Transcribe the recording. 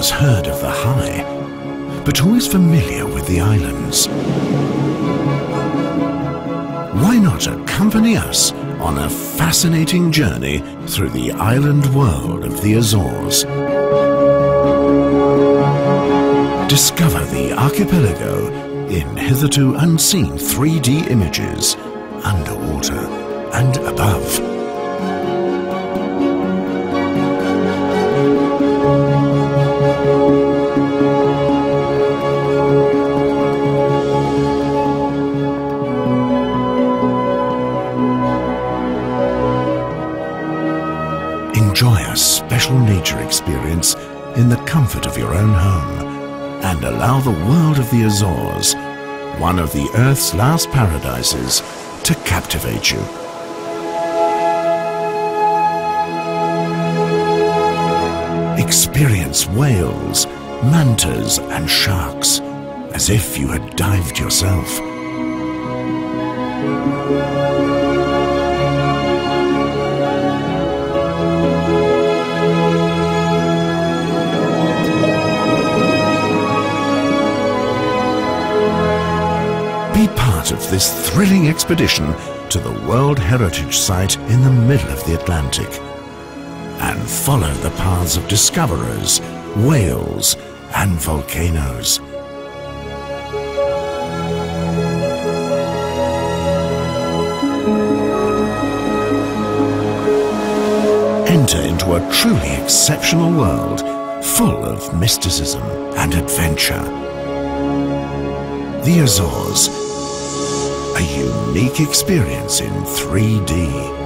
has heard of the high, but who is familiar with the islands? Why not accompany us on a fascinating journey through the island world of the Azores? Discover the archipelago in hitherto unseen 3D images, underwater and above. Enjoy a special nature experience in the comfort of your own home and allow the world of the Azores, one of the Earth's last paradises, to captivate you. Experience whales, mantas and sharks as if you had dived yourself. Of this thrilling expedition to the World Heritage Site in the middle of the Atlantic and follow the paths of discoverers, whales and volcanoes. Enter into a truly exceptional world full of mysticism and adventure. The Azores, unique experience in 3D.